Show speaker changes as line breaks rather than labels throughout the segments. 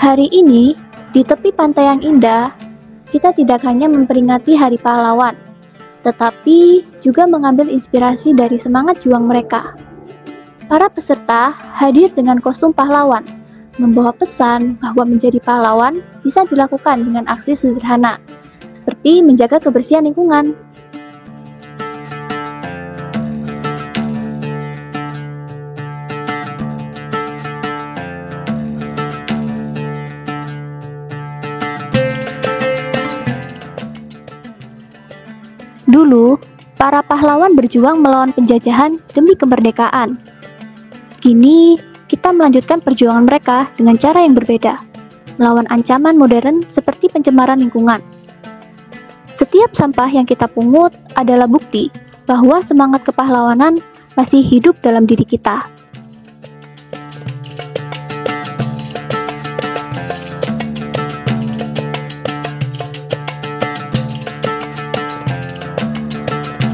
Hari ini, di tepi pantai yang indah, kita tidak hanya memperingati Hari Pahlawan, tetapi juga mengambil inspirasi dari semangat juang mereka. Para peserta hadir dengan kostum pahlawan, membawa pesan bahwa menjadi pahlawan bisa dilakukan dengan aksi sederhana, seperti menjaga kebersihan lingkungan. Dulu, para pahlawan berjuang melawan penjajahan demi kemerdekaan. Kini, kita melanjutkan perjuangan mereka dengan cara yang berbeda, melawan ancaman modern seperti pencemaran lingkungan. Setiap sampah yang kita pungut adalah bukti bahwa semangat kepahlawanan masih hidup dalam diri kita.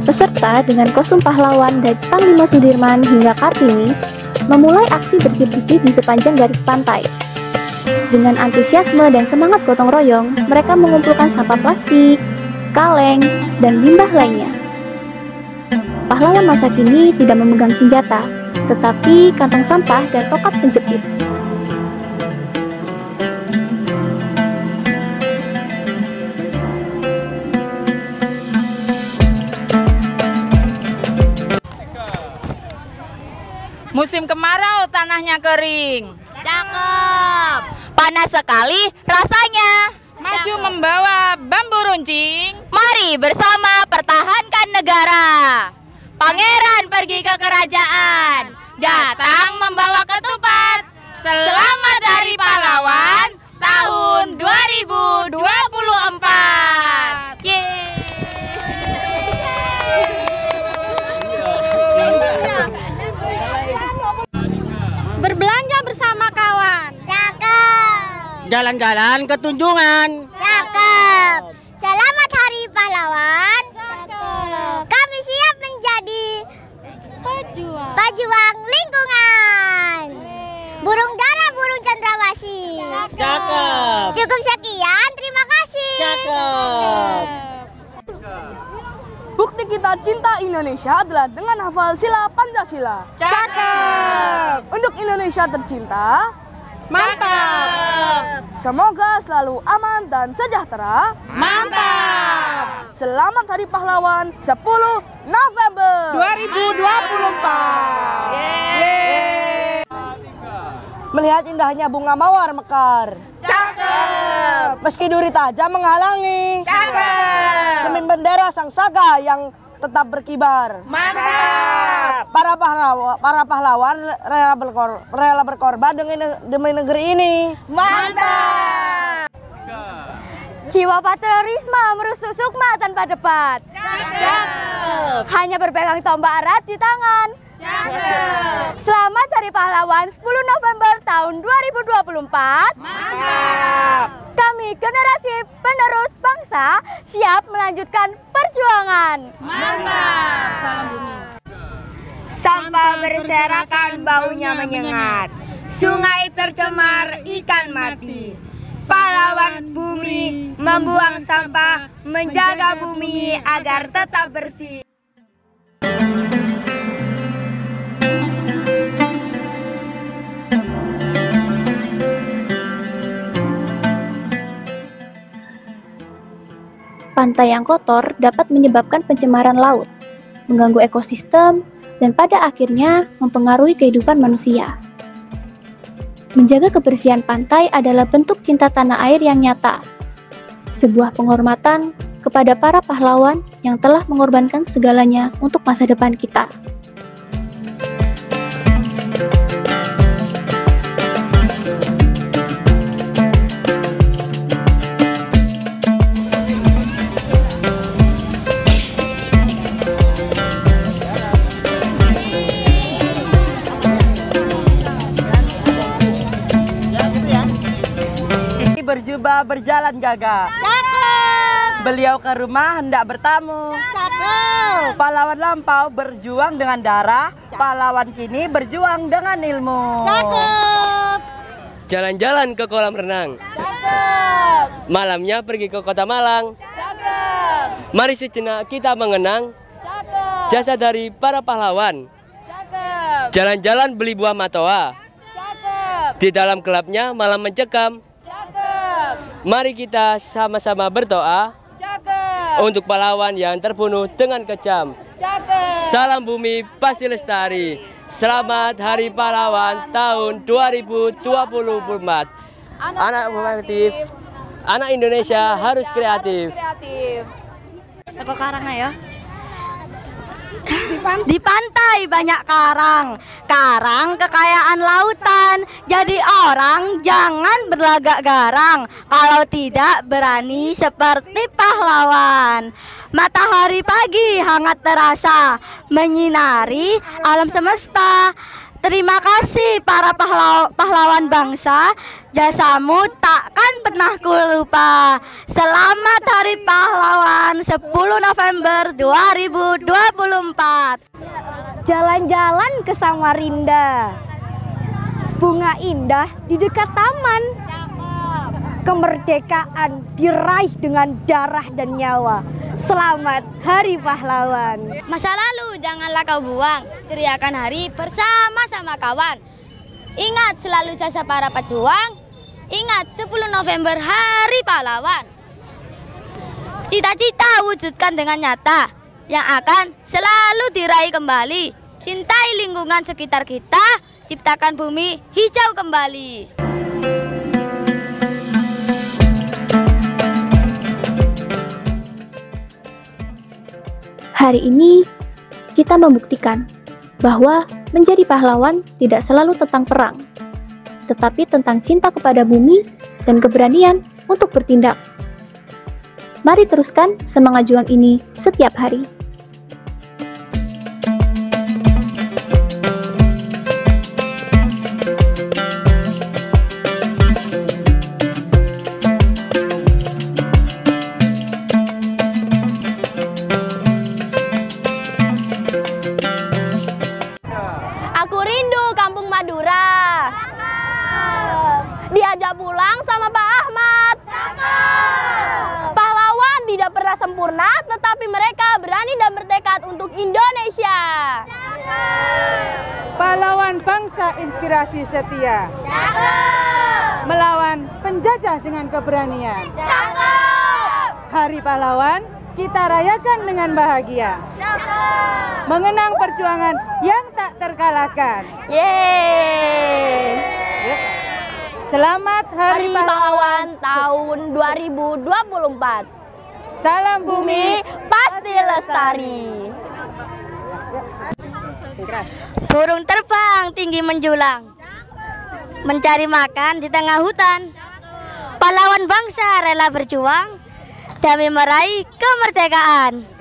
Peserta dengan kostum pahlawan dari Panglima Sudirman hingga Kartini memulai aksi bersih-bersih di sepanjang garis pantai. Dengan antusiasme dan semangat gotong royong, mereka mengumpulkan sampah plastik, kaleng, dan limbah lainnya. Pahlawan masa kini tidak memegang senjata, tetapi kantong sampah dan tongkat penjepit.
Musim kemarau tanahnya kering.
Cakep. Panas sekali rasanya.
Maju membawa bambu runcing.
Mari bersama pertahankan negara. Pangeran pergi ke kerajaan. Datang membawa ketupat. Selamat Hari Pahlawan tahun 2024.
Jalan-jalan ke Tunjungan.
Cakep. Selamat Hari Pahlawan. Cakep. Kami siap menjadi
Pejuang.
pejuang lingkungan. Burung dara, burung cendrawasih.
Cakep.
Cukup sekian, terima kasih.
Cakep.
Bukti kita cinta Indonesia adalah dengan hafal sila Pancasila.
Cakep.
Untuk Indonesia tercinta,
Mantap.
Semoga selalu aman dan sejahtera.
Mantap.
Selamat Hari Pahlawan 10 November
2024.
Melihat indahnya bunga mawar mekar.
Cakep.
Meski duri tajam menghalangi.
Cakep.
Demi bendera sang saka yang tetap berkibar.
Mantap.
Para pahlawan, para pahlawan rela, berkor, rela berkorban demi, demi negeri ini.
Mantap.
Jiwa patriotisme merusuk sukma tanpa debat. Hanya berpegang tombak erat di tangan. Selamat Hari Pahlawan 10 November tahun 2024.
Mantap.
Kami generasi penerus bangsa siap melanjutkan perjuangan.
Mantap. Salam bumi.
Sampah berserakan baunya menyengat. Sungai tercemar ikan mati. Pahlawan bumi membuang sampah, menjaga bumi agar tetap bersih.
Pantai yang kotor dapat menyebabkan pencemaran laut, mengganggu ekosistem, dan pada akhirnya mempengaruhi kehidupan manusia. Menjaga kebersihan pantai adalah bentuk cinta tanah air yang nyata, sebuah penghormatan kepada para pahlawan yang telah mengorbankan segalanya untuk masa depan kita.
Berjubah berjalan gagah. Beliau ke rumah hendak bertamu. Pahlawan lampau berjuang dengan darah, pahlawan kini berjuang dengan ilmu.
Jalan-jalan ke kolam renang. Malamnya pergi ke kota Malang. Mari sejenak kita mengenang jasa dari para pahlawan. Jalan-jalan beli buah matoa. Di dalam gelapnya malam mencekam. Mari kita sama-sama berdoa untuk pahlawan yang terbunuh dengan kejam. Salam bumi pasti lestari. Selamat Hari Pahlawan tahun 2024. Anak kreatif, anak Indonesia harus kreatif.
Teko karang ya. Di pantai banyak karang. Karang kekayaan lautan. Jadi orang jangan berlagak garang. Kalau tidak berani seperti pahlawan. Matahari pagi hangat terasa menyinari alam semesta. Terima kasih para pahlaw- pahlawan bangsa, jasamu takkan pernah ku lupa. Selamat Hari Pahlawan 10 November 2024.
Jalan-jalan ke Samarinda. Bunga indah di dekat taman. Kemerdekaan diraih dengan darah dan nyawa. Selamat Hari Pahlawan.
Masa lalu janganlah kau buang, ceriakan hari bersama-sama kawan. Ingat selalu jasa para pejuang, ingat 10 November Hari Pahlawan. Cita-cita wujudkan dengan nyata, yang akan selalu diraih kembali. Cintai lingkungan sekitar kita, ciptakan bumi hijau kembali.
Hari ini kita membuktikan bahwa menjadi pahlawan tidak selalu tentang perang, tetapi tentang cinta kepada bumi dan keberanian untuk bertindak. Mari teruskan semangat juang ini setiap hari.
Inspirasi setia. Melawan penjajah dengan keberanian. Hari pahlawan kita rayakan dengan bahagia. Mengenang perjuangan yang tak terkalahkan.
Yeay!
Selamat Hari,
Hari Pahlawan tahun 2024.
Salam
Bumi pasti lestari.
Burung terbang tinggi menjulang Mencari makan di tengah hutan Pahlawan bangsa rela berjuang Demi meraih kemerdekaan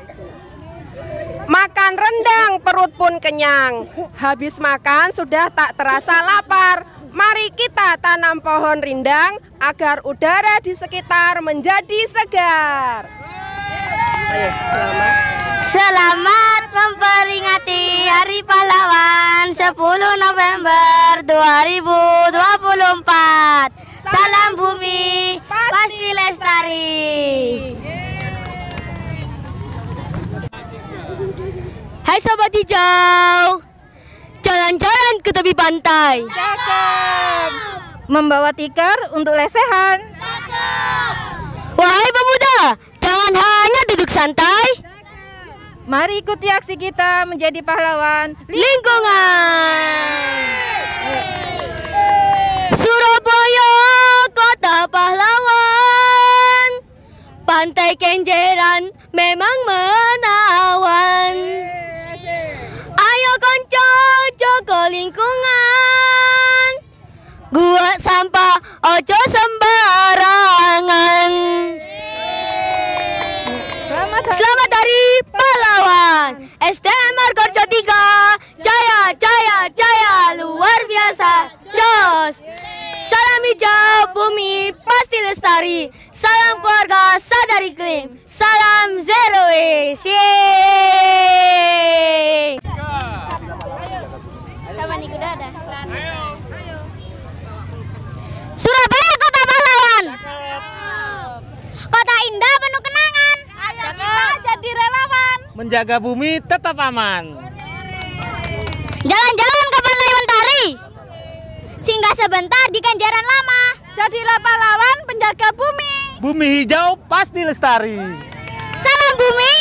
Makan rendang perut pun kenyang. Habis makan sudah tak terasa lapar. Mari kita tanam pohon rindang agar udara di sekitar menjadi segar. Ayo, selamat.
Selamat memperingati Hari Pahlawan 10 November 2024 Salam bumi pasti lestari. Hai Sobat Hijau Jalan-jalan ke tepi pantai.
Membawa tikar untuk lesehan.
Wahai pemuda Jangan hanya duduk santai
Mari ikuti aksi kita menjadi pahlawan.
lingkungan. Surabaya kota pahlawan, pantai Kenjeran memang menawan. Ayo konco jaga lingkungan, gua sampah ojo sembarangan. Selamat Hari Pahlawan. SDM Margojo 3 Jaya, jaya, jaya. Luar biasa. Jos. Salam hijau bumi pasti lestari. Salam keluarga sadar iklim Salam zero waste Yeay. Sama nih kuda ada
menjaga bumi tetap aman.
Jalan-jalan ke Pantai Mentari. Singgah sebentar di Kenjaran Lama.
Jadilah pahlawan penjaga bumi.
Bumi hijau pasti lestari.
Salam bumi,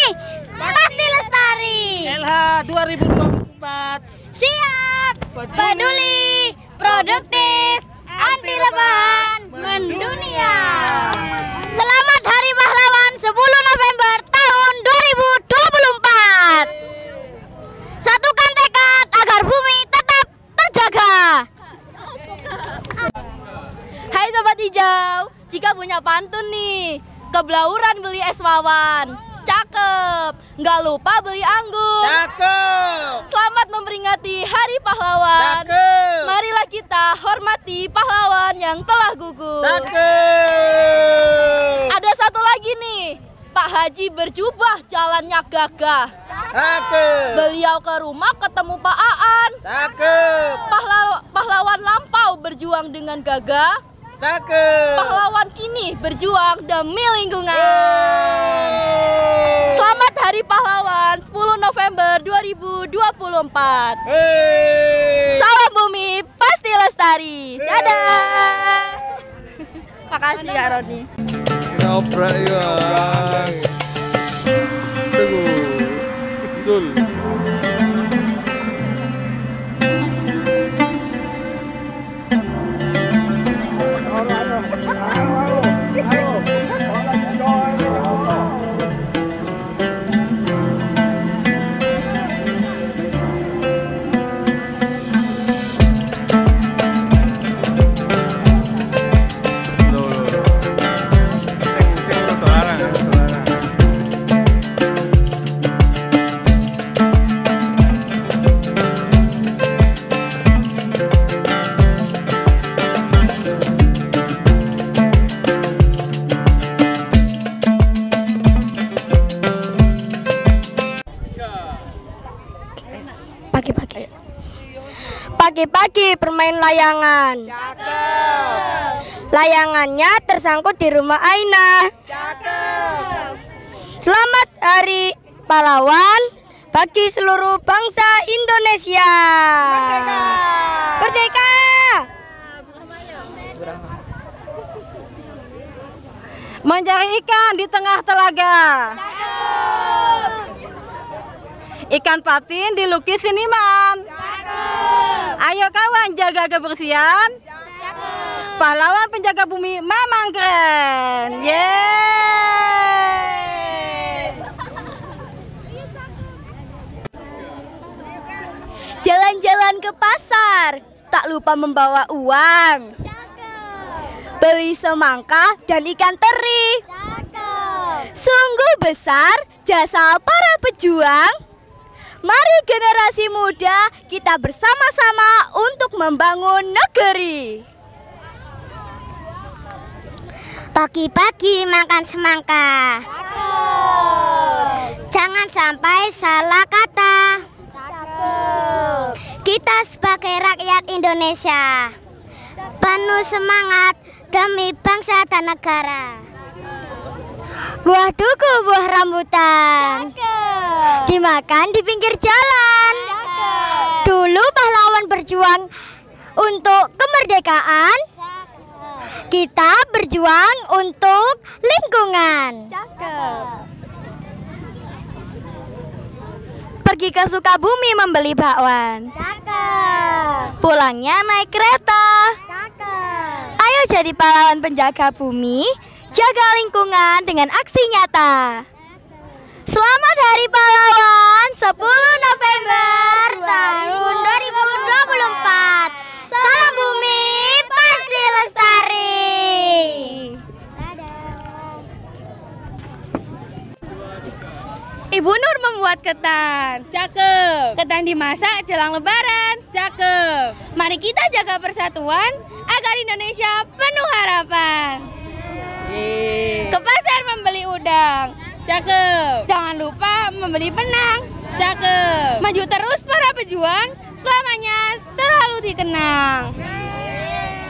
pasti lestari.
LH 2024.
Siap, peduli, produktif, anti lebahan, mendunia. Selamat Hari Pahlawan 10 November tahun 2024. Satukan tekad agar bumi tetap terjaga.
Hai Sobat Jika punya pantun nih, keblauran beli es wawan. Cakep, nggak lupa beli anggur.
Cakep.
Selamat memperingati Hari Pahlawan.
Cakep.
Marilah kita hormati pahlawan yang telah gugur.
Cakep.
Ada satu lagi nih, Pak Haji berjubah jalannya gagah.
Cakep.
Beliau ke rumah ketemu Pak Aan.
Cakep.
Pahlawan, pahlawan lampau berjuang dengan gagah.
Cakep.
Pahlawan kini berjuang demi lingkungan. Selamat Hari Pahlawan 10 November 2024. Salam bumi pasti lestari. Dadah. Makasih ya Roni.
Ngobrak ya. Tunggu. Betul.
Pagi-pagi bermain layangan. Layangannya tersangkut di rumah Aina. Selamat Hari Pahlawan bagi seluruh bangsa Indonesia. Merdeka.
Mencari ikan di tengah telaga. Ikan patin dilukis seniman. Ayo kawan jaga kebersihan. Pahlawan penjaga bumi memang keren. Yeay.
Jalan-jalan ke pasar, tak lupa membawa uang. Beli semangka dan ikan teri. Sungguh besar jasa para pejuang. Mari generasi muda kita bersama-sama untuk membangun negeri.
Pagi-pagi makan semangka. Jangan sampai salah kata. Kita sebagai rakyat Indonesia penuh semangat demi bangsa dan negara. Buah duku, buah rambutan. Dimakan di pinggir jalan. Dulu pahlawan berjuang untuk kemerdekaan. Kita berjuang untuk lingkungan.
Pergi ke Sukabumi membeli bakwan. Pulangnya naik kereta. Ayo jadi pahlawan penjaga bumi, jaga lingkungan dengan aksi nyata. Selamat Hari Pahlawan 10 November tahun 2024. Salam bumi pasti lestari.
Ibu Nur membuat ketan. Cakep. Ketan dimasak jelang lebaran. Cakep. Mari kita jaga persatuan agar Indonesia penuh harapan. Iya. Ke pasar membeli udang. Cakep. Jangan lupa membeli benang. Cakep. Maju terus para pejuang, selamanya terlalu dikenang.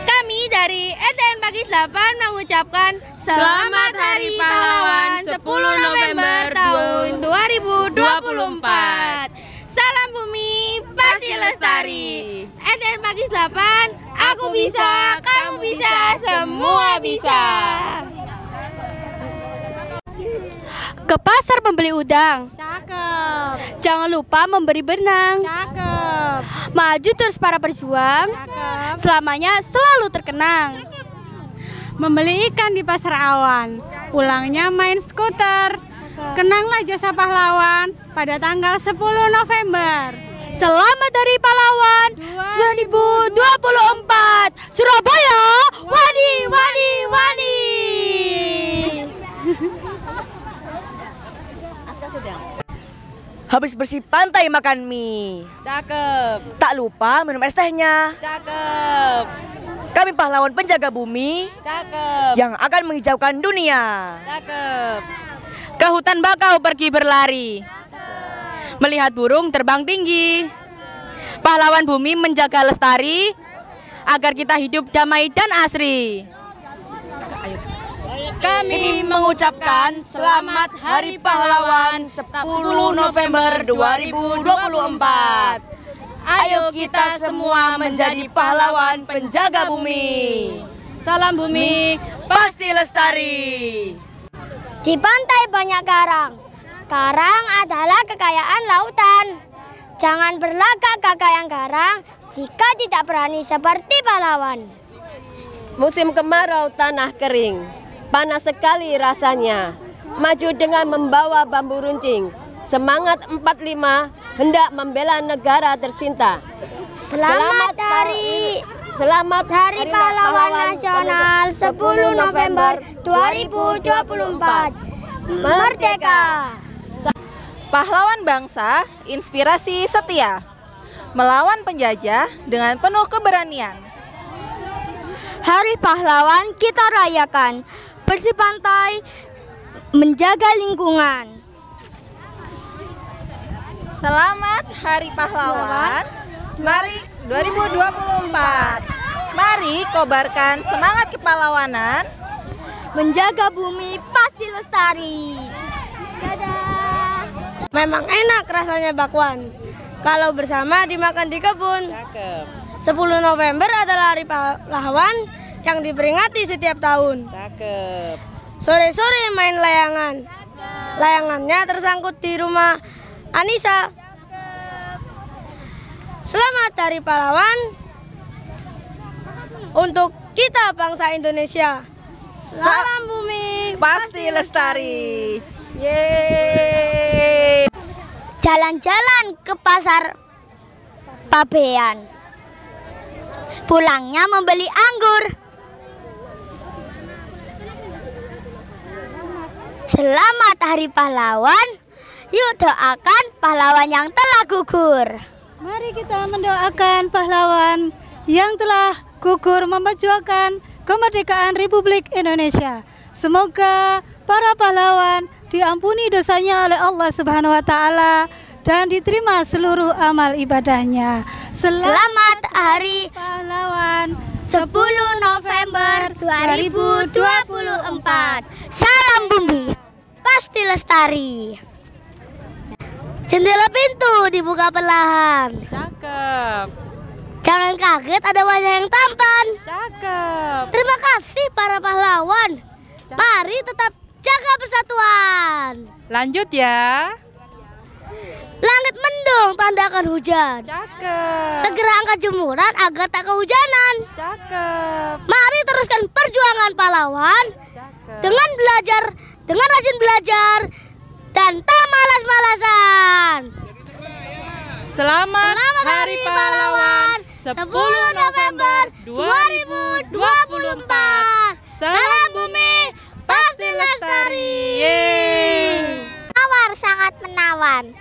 Kami dari ETN Pagi 8 mengucapkan Selamat Hari Pahlawan 10 November tahun 2024. Salam bumi, pasti lestari. ETN Pagi 8, aku bisa, kamu bisa, semua bisa. Ke pasar membeli udang.
Cakep.
Jangan lupa memberi benang.
Cakep.
Maju terus para perjuang.
Cakep.
Selamanya selalu terkenang.
Membeli ikan di pasar awan. Pulangnya main skuter. Kenanglah jasa pahlawan pada tanggal 10 November.
Selamat Hari Pahlawan 2024 Surabaya Wadi Wadi Wadi
Habis bersih pantai makan mie.
Cakep.
Tak lupa minum es tehnya.
Cakep.
Kami pahlawan penjaga bumi
Cakep.
yang akan menghijaukan dunia.
Cakep. Ke hutan bakau pergi berlari. Melihat burung terbang tinggi. Pahlawan bumi menjaga lestari Agar kita hidup damai dan asri Kami mengucapkan Selamat Hari Pahlawan 10 November 2024 Ayo kita semua menjadi pahlawan penjaga bumi Salam bumi, pasti lestari
Di pantai banyak karang. Karang adalah kekayaan lautan. Jangan berlagak kakak yang garang jika tidak berani seperti pahlawan.
Musim kemarau tanah kering, panas sekali rasanya. Maju dengan membawa bambu runcing. Semangat 45 hendak membela negara tercinta.
Selamat hari
Selamat
Hari Pahlawan Nasional 10 November 2024. Merdeka.
Pahlawan bangsa, inspirasi setia. Melawan penjajah dengan penuh keberanian.
Hari Pahlawan kita rayakan. Bersih pantai, menjaga lingkungan.
Selamat Hari Pahlawan. Mari 2024. Mari kobarkan semangat kepahlawanan.
Menjaga bumi pasti lestari. Dadah.
Memang enak rasanya bakwan. Kalau bersama dimakan di kebun. 10 November adalah hari pahlawan yang diperingati setiap tahun. Sore-sore main layangan. Layangannya tersangkut di rumah Anissa. Selamat Hari Pahlawan untuk kita bangsa Indonesia. Salam bumi
Pasti lestari. Yeay.
Jalan-jalan ke pasar Pabean. Pulangnya membeli anggur. Selamat Hari Pahlawan. Yuk doakan pahlawan yang telah gugur.
Mari kita mendoakan pahlawan yang telah gugur memperjuangkan kemerdekaan Republik Indonesia. Semoga para pahlawan diampuni dosanya oleh Allah Subhanahu wa taala dan diterima seluruh amal ibadahnya.
Selamat Hari
pahlawan
10 November 2024. Salam bumi, pasti lestari. Jendela pintu dibuka perlahan.
Cakep.
Jangan kaget ada wajah yang tampan.
Cakep.
Terima kasih para pahlawan. Mari tetap jaga persatuan.
Lanjut ya.
Langit mendung tandakan hujan.
Cakep.
Segera angkat jemuran agar tak kehujanan.
Cakep.
Mari teruskan perjuangan pahlawan dengan belajar, dengan rajin belajar dan tak malas-malasan.
Selamat,
Selamat
Hari Pahlawan
10 November 2024. Salam bumi pasti lestari. Tawar sangat menawan.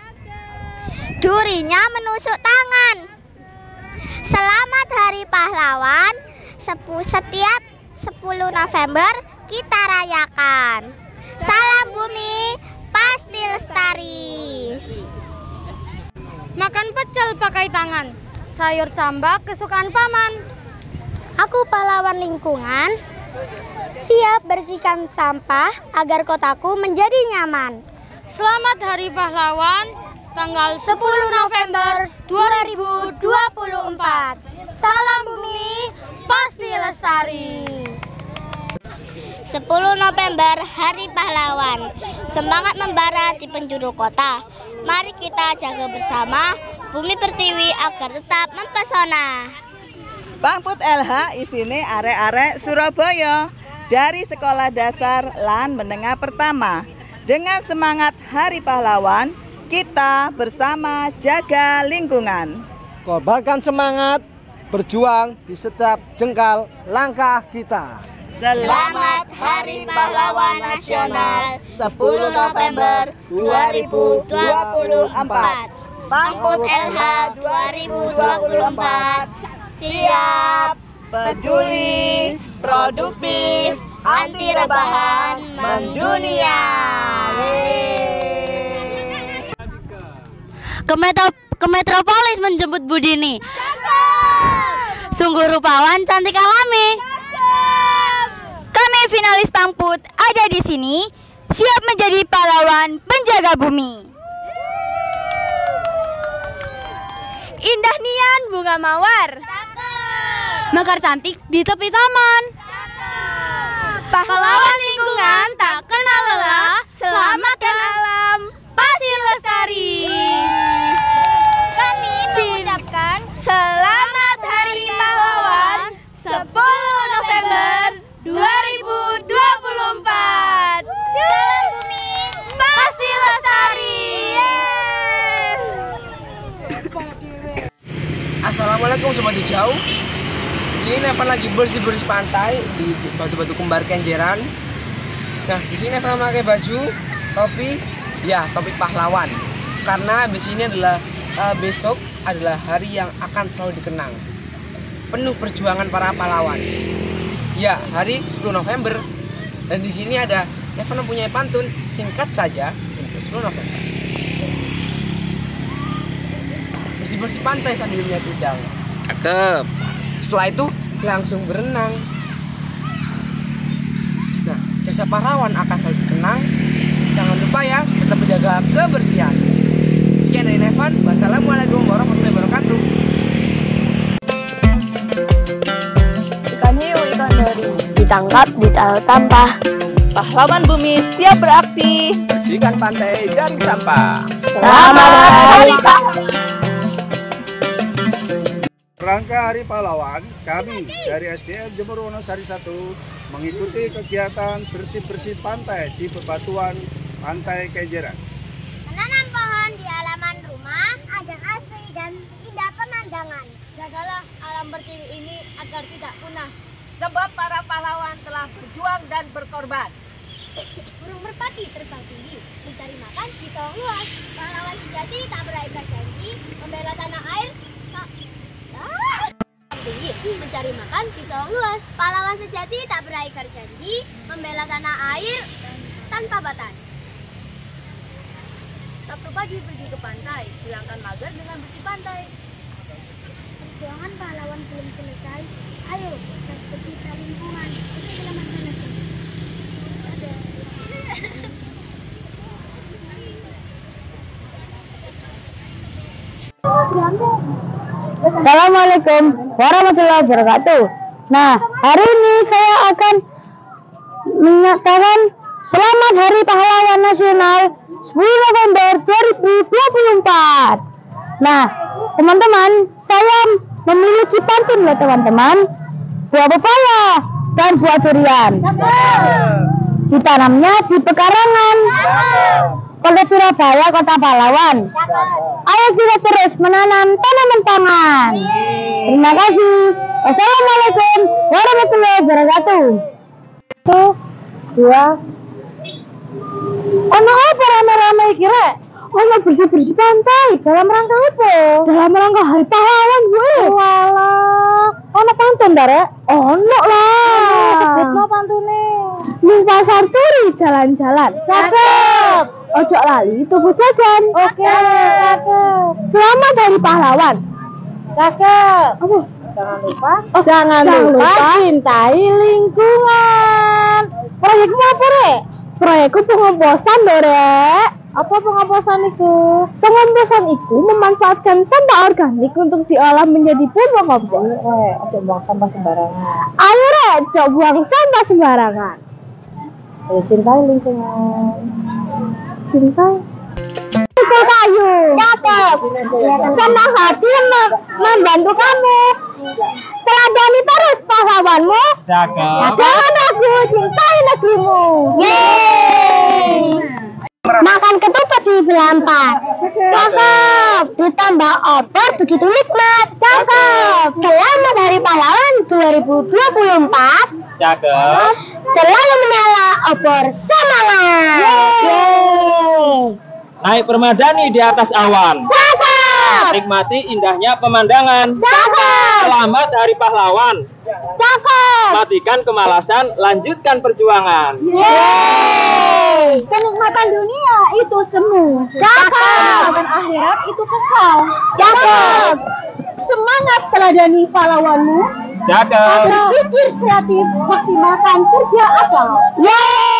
Durinya menusuk tangan. Selamat Hari Pahlawan. Setiap 10 November kita rayakan. Salam bumi pasti lestari.
Makan pecel pakai tangan. Sayur cambak kesukaan paman.
Aku pahlawan lingkungan. Siap bersihkan sampah agar kotaku menjadi nyaman.
Selamat Hari Pahlawan.
tanggal 10 November 2024. Salam bumi pasti lestari. 10 November Hari Pahlawan. Semangat membara di penjuru kota. Mari kita jaga bersama bumi pertiwi agar tetap mempesona.
Bang Put LH isine arek-arek Surabaya dari Sekolah Dasar Lan Menengah Pertama. Dengan semangat Hari Pahlawan, kita bersama jaga lingkungan.
Korbankan semangat, berjuang di setiap jengkal langkah kita.
Selamat Hari Pahlawan Nasional 10 November 2024. Bangkut LH 2024 siap peduli produktif anti rebahan mendunia.
Ke, metro, ke Metropolis menjemput Budini. Sungguh rupawan, cantik alami. Finalis Pangput ada di sini, siap menjadi pahlawan penjaga bumi. Indah nian bunga mawar. Mekar cantik di tepi taman. Pahlawan lingkungan tak kenal lelah, selamatkan alam, pasti lestari.
Kami mengucapkan
Selamat Hari Pahlawan 10 November 2024.
salam bumi
Pasti lestari.
Assalamualaikum sobat hijau. Di sini Evan lagi bersih-bersih pantai di batu-batu kembar Kenjeran. Nah, di sini Evan memakai baju topi ya, topi pahlawan. Karena di sini adalah eh, besok adalah hari yang akan selalu dikenang. Penuh perjuangan para pahlawan. Ya, hari 10 November. Dan di sini ada Evan mempunyai pantun singkat saja untuk 10 November. bersih-bersih pantai sambil melihat udang. Cakep. Setelah itu langsung berenang. Nah, jasa pahlawan akan selalu dikenang. Jangan lupa ya, tetap menjaga kebersihan. Sekian dari Nevan. Wassalamualaikum warahmatullahi wabarakatuh.
Ikan hiu, ikan dori. Ditangkap, ditaruh tampah.
Pahlawan bumi siap beraksi.
Bersihkan pantai dari sampah.
Selamat Hari Pahlawan.
Rangka Hari Pahlawan, kami dari SDN Jember Wonosari 1 mengikuti kegiatan bersih-bersih pantai di bebatuan Pantai Kenjeran.
Menanam pohon di halaman rumah agar asri dan indah pemandangan.
Jagalah alam pertiwi ini agar tidak punah. Sebab para pahlawan telah berjuang dan berkorban.
Burung merpati terbang tinggi, mencari makan di sawah luas. Pahlawan sejati tak beraikar janji, membela tanah air. Tinggi, mencari makan sawah luas. Pahlawan sejati tak beraikar janji, membela tanah air tanpa batas.
Sabtu pagi pergi ke pantai, hilangkan mager dengan bersih pantai.
Perjuangan pahlawan belum selesai. Ayo, jaga kita lingkungan. Kita.
Assalamualaikum warahmatullahi wabarakatuh. Nah, hari ini saya akan menyatakan Selamat Hari Pahlawan Nasional 10 November 2024. Nah, teman-teman, saya memiliki pantun loh teman-teman. Buah pepaya dan buah durian. Ditanamnya di pekarangan. Kota Surabaya, kota pahlawan. Ayo kita terus menanam tanaman pangan. Terima kasih. Wassalamualaikum warahmatullahi wabarakatuh. Satu, dua. Ono apa rame-rame kira? Ono bersih-bersih pantai dalam rangka apa? Dalam rangka hari pahlawan gue. Walah, ono pantun dare? Ono lah. Sebutno pantune. Ning pasar turi jalan-jalan. Cakep. Ojo lali tuku jajan. Oke. Cakep. Selamat hari pahlawan. Cakep. Apa? Jangan lupa. Oh, jangan, lupa, cintai lingkungan. Proyekmu apa, Rek? Proyekku pengomposan, Rek. Apa pengomposan itu? Pengomposan itu memanfaatkan sampah organik untuk diolah menjadi pupuk kompos.
Eh, ojo buang sampah sembarangan.
Ayo rek, cok buang sampah sembarangan.
Eh, cintai lingkungan.
Cintai. Pukul kayu. Cakep. Senang hati mem- membantu kamu. Teladani terus pahlawanmu.
Cakep.
Jangan ragu, cintai negerimu. Yeay. Makan ketupat di Belampat. Cakep. Ditambah opor begitu nikmat. Cakep. Selamat Hari Pahlawan 2024.
Cakep.
Selalu menyala opor semangat. Yeay.
Naik permadani di atas awan.
Cakep.
Nikmati indahnya pemandangan.
Cakep.
Selamat Hari Pahlawan.
Cakep.
Matikan kemalasan, lanjutkan perjuangan.
Yeay. Kenikmatan dunia itu semu. Cakep. Kenikmatan akhirat itu kekal. Cakep. Semangat teladani pahlawanmu.
Cakep.
Berpikir kreatif, maksimalkan kerja akal. Yeay.